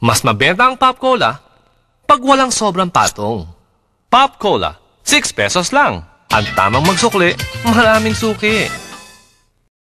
Mas mabenta ang Pop Cola pag walang sobrang patong. Pop Cola, 6 pesos lang. Ang tamang magsukli, maraming suki.